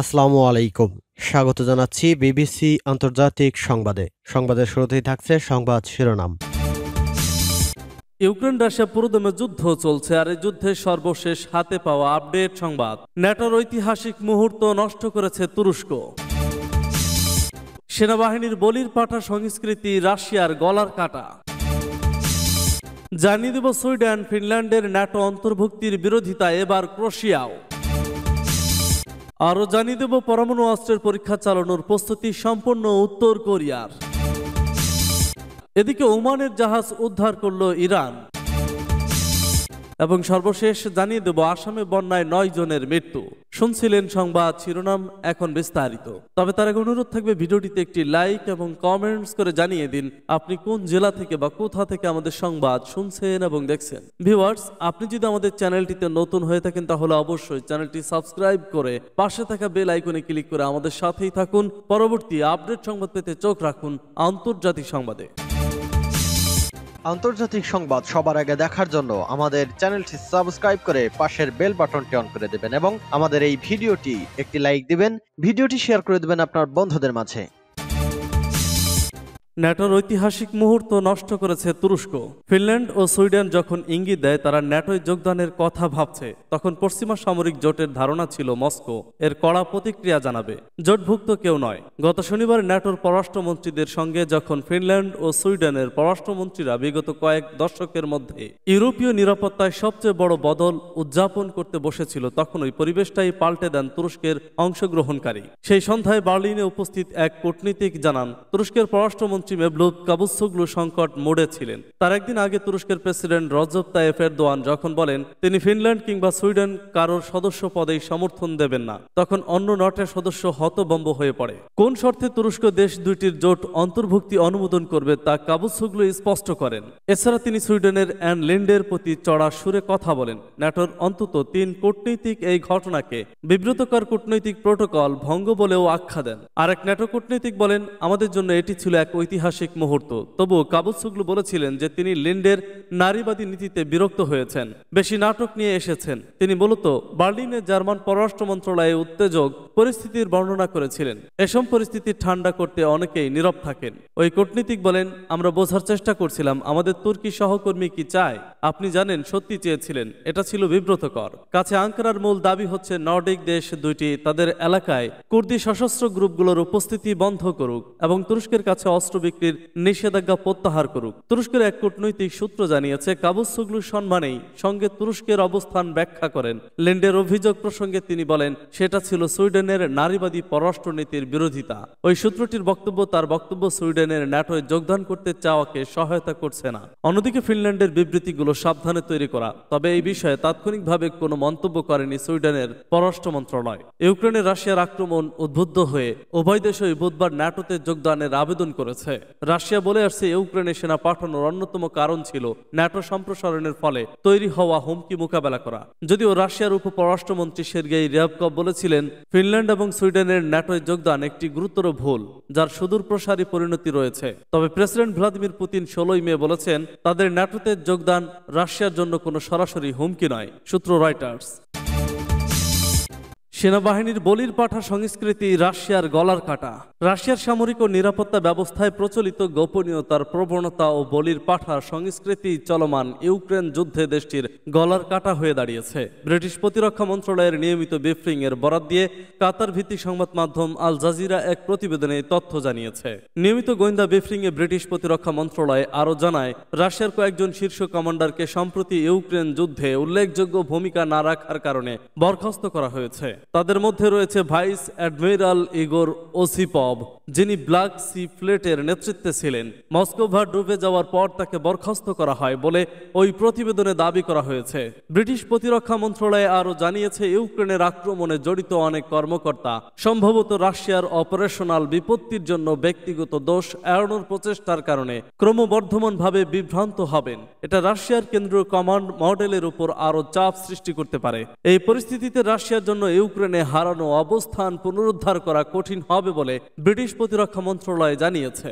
আসসালামু আলাইকুম। স্বাগত জানাচ্ছি বিবিসি আন্তর্জাতিক সংবাদে। সংবাদের শুরুতেই থাকছে সংবাদ শিরোনাম। ইউক্রেন, রাশিয়া পুরোদমে যুদ্ধ চলছে আর এই যুদ্ধের সর্বশেষ হাতে পাওয়া আপডেট সংবাদ। ন্যাটোর ঐতিহাসিক মুহূর্ত নষ্ট করেছে তুরস্ক। সেনাবাহিনীর বলির পাঠা সংস্কৃতি রাশিয়ার গলার কাটা। জানিয়ে দেব সুইডেন, ফিনল্যান্ডের ন্যাটো অন্তর্ভুক্তির বিরোধিতা, এবার ক্রোশিয়াও। আরও জানিয়ে দেব পরমাণু অস্ত্রের পরীক্ষা চালানোর প্রস্তুতি সম্পন্ন উত্তর কোরিয়ার। এদিকে ওমানের জাহাজ উদ্ধার করল ইরান। এবং সর্বশেষ জানিয়ে দেব, আসামে বন্যায় নয় জনের মৃত্যু। শুনছিলেন সংবাদ শিরোনাম, এখন বিস্তারিত। তবে তার আগে অনুরোধ থাকবে, ভিডিওটিতে একটি লাইক এবং কমেন্টস করে জানিয়ে দিন, আপনি কোন জেলা থেকে বা কোথা থেকে আমাদের সংবাদ শুনছেন এবং দেখছেন। ভিউয়ার্স, আপনি যদি আমাদের চ্যানেলটিতে নতুন হয়ে থাকেন, তাহলে অবশ্যই চ্যানেলটি সাবস্ক্রাইব করে পাশে থাকা বেল আইকনে ক্লিক করে আমাদের সাথেই থাকুন। পরবর্তী আপডেট সংবাদ পেতে চোখ রাখুন আন্তর্জাতিক সংবাদে। আন্তর্জাতিক সংবাদ সবার আগে দেখার জন্য আমাদের চ্যানেলটি সাবস্ক্রাইব করে পাশের বেল বাটনটি অন করে দেবেন এবং আমাদের এই ভিডিওটি একটি লাইক দিবেন। ভিডিওটি শেয়ার করে দেবেন আপনার বন্ধুদের মাঝে। ন্যাটোর ঐতিহাসিক মুহূর্ত নষ্ট করেছে তুরস্ক। ফিনল্যান্ড ও সুইডেন যখন ইঙ্গিত দেয়, তারা ন্যাটোয় যোগদানের কথা ভাবছে। তখন পশ্চিমা সামরিক জোটের ধারণা ছিল মস্কো এর কড়া প্রতিক্রিয়া জানাবে। জোটভুক্ত কেউ নয়। গত শনিবার ন্যাটোর পররাষ্ট্রমন্ত্রীদের সঙ্গে যখন ফিনল্যান্ড ও সুইডেনের পররাষ্ট্রমন্ত্রীরা বিগত কয়েক দশকের মধ্যে ইউরোপীয় নিরাপত্তায় সবচেয়ে বড় বদল উদযাপন করতে বসেছিল, তখন ওই পরিবেশটাই পাল্টে দেন তুরস্কের অংশগ্রহণকারী। সেই সন্ধ্যায় বার্লিনে উপস্থিত এক কূটনীতিক জানান, তুরস্কের পররাষ্ট্রমন্ত্রী মন্ত্রী মেভলুত কাবুসুগলু সংকট মোড়ে ছিলেন তার একদিন আগে তুরস্কের প্রেসিডেন্ট রজব তায়েফ এরদোয়ান যখন বলেন, তিনি ফিনল্যান্ড কিংবা সুইডেন কারোর সদস্য পদেই সমর্থন দেবেন না। তখন অন্য নটের সদস্য হতবম্ব হয়ে পড়ে। কোন শর্তে তুরস্ক দেশ দুইটির জোট অন্তর্ভুক্তি অনুমোদন করবে তা কাবুসুগলু স্পষ্ট করেন। এছাড়া তিনি সুইডেনের অ্যান লিন্ডের প্রতি চড়া সুরে কথা বলেন। ন্যাটোর অন্তত তিন কূটনৈতিক এই ঘটনাকে বিব্রতকর কূটনৈতিক প্রোটোকল ভঙ্গ বলেও আখ্যা দেন। আরেক ন্যাটো কূটনৈতিক বলেন, আমাদের জন্য এটি ছিল এক ঐতিহাসিক মুহূর্ত। তবুও কাবুসুগলু বলেছিলেন যে তিনি লিন্ডের নারীবাদী নীতিতে বিরক্ত হয়েছেন, বেশি নাটক নিয়ে এসেছেন। তিনি মূলত বার্লিনে জার্মান পররাষ্ট্র মন্ত্রণালয়ে উত্তেজক পরিস্থিতির বর্ণনা করেছিলেন। এসব পরিস্থিতি ঠান্ডা করতে অনেকেই নীরব থাকেন। ওই কূটনীতিক বলেন, আমরা বোঝার চেষ্টা করছিলাম, আমাদের তুর্কি সহকর্মী কি চায়? আপনি জানেন, সত্যি চেয়েছিলেন, এটা ছিল বিব্রতকর। কাছে আঙ্কারার মূল দাবি হচ্ছে, নর্ডিক দেশ দুইটি তাদের এলাকায় কুর্দি সশস্ত্র গ্রুপগুলোর উপস্থিতি বন্ধ করুক এবং তুরস্কের কাছে অস্ত্র বিক্রির নিষেধাজ্ঞা প্রত্যাহার করুক। তুরস্কের এক কূটনৈতিক সূত্র জানিয়েছে কাবুস সুগলুর সম্মানেই সঙ্গে তুরস্কের অবস্থান ব্যাখ্যা করেন। লেন্ডের অভিযোগ প্রসঙ্গে তিনি বলেন, সেটা ছিল সুইডেনের নারীবাদী পররাষ্ট্রনীতির বিরোধিতা। ওই সূত্রটির বক্তব্য, তার বক্তব্য সুইডেনের ন্যাটোয় যোগদান করতে চাওয়াকে সহায়তা করছে না। অন্যদিকে ফিনল্যান্ডের বিবৃতিগুলো সাবধানে তৈরি করা। তবে এই বিষয়ে তাৎক্ষণিকভাবে কোনো মন্তব্য করেনি সুইডেনের পররাষ্ট্র মন্ত্রণালয়। ইউক্রেনে রাশিয়ার আক্রমণ উদ্বুদ্ধ হয়ে উভয় দেশই বুধবার ন্যাটোতে যোগদানের আবেদন করেছে। রাশিয়া বলে আসছে, ইউক্রেনে সেনা পাঠানোর অন্যতম কারণ ছিল ন্যাটো সম্প্রসারণের ফলে তৈরি হওয়া হুমকি মোকাবেলা করা। যদিও রাশিয়ার উপ পররাষ্ট্রমন্ত্রী সের্গেই রিয়াবকভ বলেছিলেন, ফিনল্যান্ড এবং সুইডেনের ন্যাটোয় যোগদান একটি গুরুতর ভুল, যার সুদূর প্রসারী পরিণতি রয়েছে। তবে প্রেসিডেন্ট ভ্লাদিমির পুতিন ষোলোই মে বলেছেন, তাদের ন্যাটোতে যোগদান রাশিয়ার জন্য কোনো সরাসরি হুমকি নয়, সূত্র রয়টার্স। সেনাবাহিনীর বলির পাঠা সংস্কৃতি রাশিয়ার গলার কাটা। রাশিয়ার সামরিক ও নিরাপত্তা ব্যবস্থায় প্রচলিত গোপনীয়তার প্রবণতা ও বলির পাঠার সংস্কৃতি চলমান ইউক্রেন যুদ্ধে দেশটির গলার কাটা হয়ে দাঁড়িয়েছে। ব্রিটিশ প্রতিরক্ষা মন্ত্রণালয়ের নিয়মিত ব্রিফিং এর বরাদ দিয়ে কাতার ভিত্তিক সংবাদ মাধ্যম আল জাজিরা এক প্রতিবেদনে তথ্য জানিয়েছে। নিয়মিত গোয়েন্দা ব্রিফিং এ ব্রিটিশ প্রতিরক্ষা মন্ত্রণালয় আরও জানায়, রাশিয়ার কয়েকজন শীর্ষ কমান্ডারকে সম্প্রতি ইউক্রেন যুদ্ধে উল্লেখযোগ্য ভূমিকা না রাখার কারণে বরখাস্ত করা হয়েছে। তাদের মধ্যে রয়েছে ভাইস অ্যাডমিরাল ইগোর ওসিপভ যিনি ব্ল্যাক সি ফ্লেটের নেতৃত্বে ছিলেন। মস্কোভা ডুবে যাওয়ার পর তাকে বরখাস্ত করা হয় বলে ওই প্রতিবেদনে দাবি করা হয়েছে। ব্রিটিশ প্রতিরক্ষা মন্ত্রণালয় আরও জানিয়েছে, ইউক্রেনের আক্রমণে জড়িত অনেক কর্মকর্তা, সম্ভবত রাশিয়ার অপারেশনাল বিপত্তির জন্য ব্যক্তিগত দোষ এড়ানোর প্রচেষ্টার কারণে ক্রমবর্ধমানভাবে বিভ্রান্ত হবেন। এটা রাশিয়ার কেন্দ্রীয় কমান্ড মডেলের উপর আরও চাপ সৃষ্টি করতে পারে। এই পরিস্থিতিতে রাশিয়ার জন্য ইউক্রেনে হারানো অবস্থান পুনরুদ্ধার করা কঠিন হবে বলে ব্রিটিশ প্রতিরক্ষা মন্ত্রণালয় জানিয়েছে।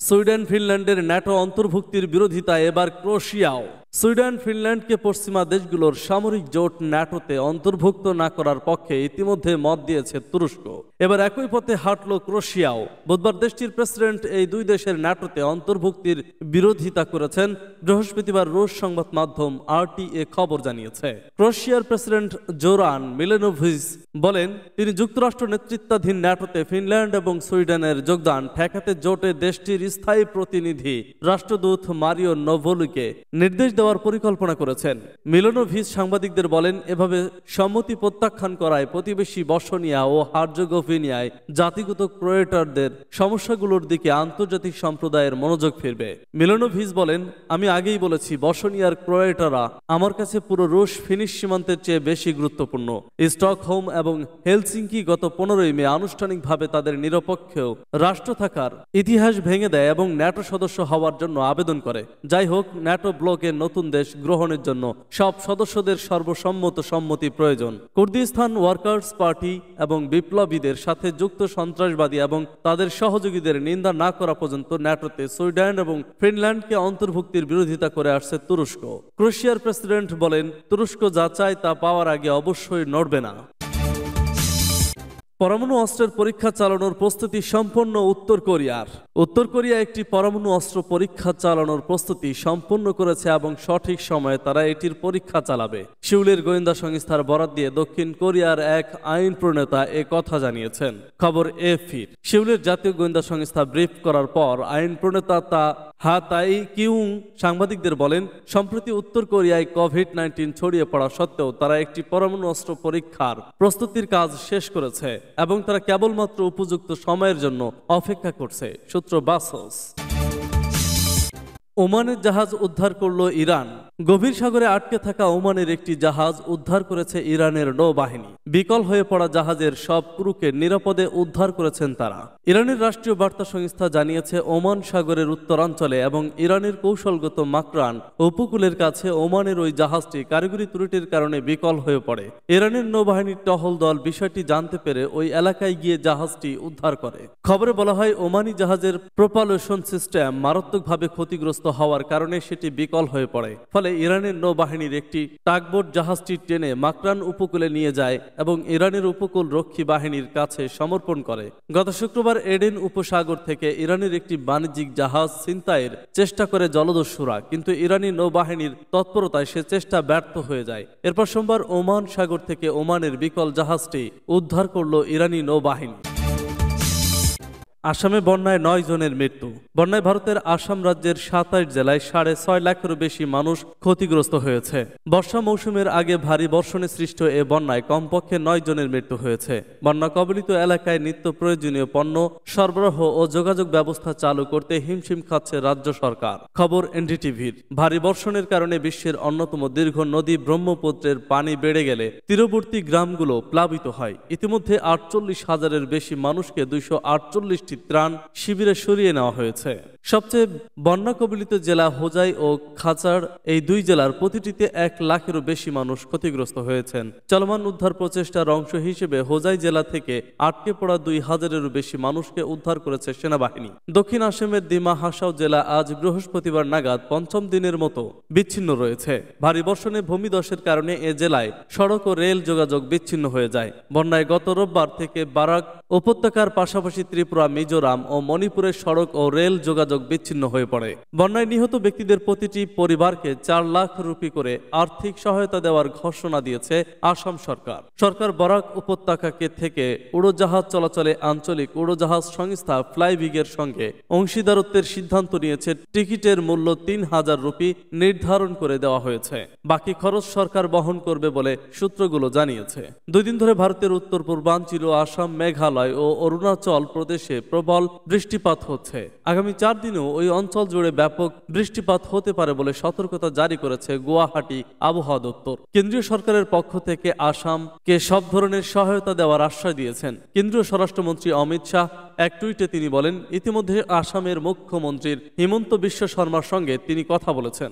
সুইডেন ফিনল্যান্ডের ন্যাটো অন্তর্ভুক্তির বিরোধিতা এবার ক্রোশিয়াও। সুইডেন ফিনল্যান্ডকে পশ্চিমা দেশগুলোর সামরিক জোট ন্যাটোতে অন্তর্ভুক্ত না করার পক্ষে ইতিমধ্যে মত দিয়েছে তুরস্ক। এবার একই পথে হাঁটল ক্রোশিয়াও। বুধবার দেশটির প্রেসিডেন্ট এই দুই দেশের ন্যাটোতে অন্তর্ভুক্তির বিরোধিতা করেছেন। বৃহস্পতিবার রুশ সংবাদ মাধ্যম আরটিএ খবর জানিয়েছে। ক্রোশিয়ার প্রেসিডেন্ট জোরান মিলেনোভিস বলেন, তিনি যুক্তরাষ্ট্র নেতৃত্বাধীন ন্যাটোতে ফিনল্যান্ড এবং সুইডেনের যোগদান ঠেকাতে জোটে দেশটির স্থায়ী প্রতিনিধি রাষ্ট্রদূত মারিও নোভোলুকে নির্দেশ দেওয়ার পরিকল্পনা করেছেন। মিলনোভিস সাংবাদিকদের বলেন, এভাবে সম্মতি প্রত্যাখ্যান করায় প্রতিবেশী বসনিয়া ও হার্জোগোভিনিয়ায় জাতিগত ক্রোয়েটারদের সমস্যাগুলোর দিকে আন্তর্জাতিক সম্প্রদায়ের মনোযোগ ফিরবে। মিলনোভিস বলেন, আমি আগেই বলেছি, বসনিয়ার ক্রোয়েটাররা আমার কাছে পুরো রুশ ফিনিশ সীমান্তের চেয়ে বেশি গুরুত্বপূর্ণ। স্টকহোম এবং হেলসিঙ্কি গত পনেরোই মে আনুষ্ঠানিকভাবে তাদের নিরপেক্ষেও রাষ্ট্র থাকার ইতিহাস ভেঙে দেয় এবং ন্যাটো সদস্য হওয়ার জন্য আবেদন করে। যাই হোক, ন্যাটো ব্লকে নতুন দেশ গ্রহণের জন্য সব সদস্যদের সর্বসম্মত সম্মতি প্রয়োজন। কুর্দিস্তান ওয়ার্কার্স পার্টি এবং বিপ্লবীদের সাথে যুক্ত সন্ত্রাসবাদী এবং তাদের সহযোগীদের নিন্দা না করা পর্যন্ত ন্যাটোতে সুইডেন এবং ফিনল্যান্ডকে অন্তর্ভুক্তির বিরোধিতা করে আসছে তুরস্ক। ক্রোশিয়ার প্রেসিডেন্ট বলেন, তুরস্ক যা চায় তা পাওয়ার আগে অবশ্যই নড়বে না। পরমাণু অস্ত্রের পরীক্ষা চালানোর প্রস্তুতি সম্পন্ন উত্তর কোরিয়ার। উত্তর কোরিয়া একটি পরমাণু অস্ত্র পরীক্ষা চালানোর প্রস্তুতি সম্পন্ন করেছে এবং সঠিক সময়ে তারা এটির পরীক্ষা চালাবে। শিউলের গোয়েন্দা সংস্থার বরাদ দিয়ে দক্ষিণ কোরিয়ার এক আইন প্রণেতা এ কথা জানিয়েছেন। খবর এ ফির। শিউলের জাতীয় গোয়েন্দা সংস্থা ব্রিফ করার পর আইন প্রণেতা তা হা তাই কিউং সাংবাদিকদের বলেন, সম্প্রতি উত্তর কোরিয়ায় কোভিড নাইন্টিন ছড়িয়ে পড়া সত্ত্বেও তারা একটি পরমাণু অস্ত্র পরীক্ষার প্রস্তুতির কাজ শেষ করেছে এবং তারা কেবলমাত্র উপযুক্ত সময়ের জন্য অপেক্ষা করছে, সূত্র বাসস। ওমানের জাহাজ উদ্ধার করল ইরান। গভীর সাগরে আটকে থাকা ওমানের একটি জাহাজ উদ্ধার করেছে ইরানের নৌবাহিনী। বিকল হয়ে পড়া জাহাজের সব ক্রুকে নিরাপদে উদ্ধার করেছেন তারা। ইরানের রাষ্ট্রীয় বার্তা সংস্থা জানিয়েছে, ওমান সাগরের উত্তরাঞ্চলে এবং ইরানের কৌশলগত মাকরান উপকূলের কাছে ওমানের ওই জাহাজটি কারিগরি ত্রুটির কারণে বিকল হয়ে পড়ে। ইরানের নৌবাহিনীর টহল দল বিষয়টি জানতে পেরে ওই এলাকায় গিয়ে জাহাজটি উদ্ধার করে। খবরে বলা হয়, ওমানি জাহাজের প্রপালেশন সিস্টেম মারাত্মকভাবে ক্ষতিগ্রস্ত হওয়ার কারণে সেটি বিকল হয়ে পড়ে। ফলে ইরানের নৌবাহিনীর একটি টাকবোট জাহাজটি টেনে মাকরান উপকূলে নিয়ে যায় এবং ইরানের উপকূল রক্ষী বাহিনীর কাছে সমর্পণ করে। গত শুক্রবার এডেন উপসাগর থেকে ইরানের একটি বাণিজ্যিক জাহাজ ছিনতাইয়ের চেষ্টা করে জলদস্যুরা, কিন্তু ইরানি নৌবাহিনীর তৎপরতায় সে চেষ্টা ব্যর্থ হয়ে যায়। এরপর সোমবার ওমান সাগর থেকে ওমানের বিকল জাহাজটি উদ্ধার করল ইরানি নৌবাহিনী। আসামে বন্যায় নয় জনের মৃত্যু। বন্যায় ভারতের আসাম রাজ্যের সাতাইশ জেলায় সাড়ে ছয় লাখেরও বেশি মানুষ ক্ষতিগ্রস্ত হয়েছে। বর্ষা মৌসুমের আগে ভারী বর্ষণে সৃষ্ট এ বন্যায় কমপক্ষে নয় জনের মৃত্যু হয়েছে। বন্যা কবলিত এলাকায় নিত্য প্রয়োজনীয় পণ্য, সরবরাহ ও যোগাযোগ ব্যবস্থা চালু করতে হিমশিম খাচ্ছে রাজ্য সরকার। খবর এনডিটিভির। ভারী বর্ষণের কারণে বিশ্বের অন্যতম দীর্ঘ নদী ব্রহ্মপুত্রের পানি বেড়ে গেলে তীরবর্তী গ্রামগুলো প্লাবিত হয়। ইতিমধ্যে আটচল্লিশ হাজারের বেশি মানুষকে দুইশো আটচল্লিশ আটচল্লিশটি ত্রাণ শিবিরে সরিয়ে নেওয়া হয়েছে। সবচেয়ে বন্যা কবলিত জেলা হোজাই ও খাচার এই দুই জেলার প্রতিটিতে এক লাখেরও বেশি মানুষ ক্ষতিগ্রস্ত হয়েছেন। চলমান উদ্ধার প্রচেষ্টার অংশ হিসেবে হোজাই জেলা থেকে আটকে পড়া দুই হাজারেরও বেশি মানুষকে উদ্ধার করেছে সেনাবাহিনী। দক্ষিণ আসামের দিমা হাসাও জেলা আজ বৃহস্পতিবার নাগাদ পঞ্চম দিনের মতো বিচ্ছিন্ন রয়েছে। ভারী বর্ষণে ভূমিধসের কারণে এ জেলায় সড়ক ও রেল যোগাযোগ বিচ্ছিন্ন হয়ে যায়। বন্যায় গত রোববার থেকে বারাক উপত্যকার পাশাপাশি ত্রিপুরা, মিজোরাম ও মণিপুরের সড়ক ও রেল যোগাযোগ বিচ্ছিন্ন হয়ে পড়ে। বন্যায় নিহত ব্যক্তিদের প্রতিটি পরিবারকে চার লাখ রুপি করে আর্থিক সহায়তা দেওয়ার ঘোষণা দিয়েছে আসাম সরকার। সরকার বরাক উপত্যকাকে থেকে উড়োজাহাজ চলাচলে আঞ্চলিক উড়োজাহাজ সংস্থা ফ্লাইবিগের সঙ্গে অংশীদারত্বের সিদ্ধান্ত নিয়েছে, টিকিটের মূল্য তিন হাজার রুপি নির্ধারণ করে দেওয়া হয়েছে। বাকি খরচ সরকার বহন করবে বলে সূত্রগুলো জানিয়েছে। দুই দিন ধরে ভারতের উত্তর পূর্বাঞ্চল আসাম মেঘালয় ও অরুণাচল প্রদেশে প্রবল বৃষ্টিপাত হচ্ছে। আগামী চার দিনেও ওই অঞ্চল জুড়ে ব্যাপক বৃষ্টিপাত হতে পারে বলে সতর্কতা জারি করেছে গুয়াহাটি আবহাওয়া দপ্তর। কেন্দ্রীয় সরকারের পক্ষ থেকে আসামকে সব ধরনের সহায়তা দেওয়ার আশ্বাস দিয়েছেন। কেন্দ্রীয় স্বরাষ্ট্রমন্ত্রী অমিত শাহ এক টুইটে তিনি বলেন, ইতিমধ্যে আসামের মুখ্যমন্ত্রীর হিমন্ত বিশ্ব শর্মার সঙ্গে তিনি কথা বলেছেন।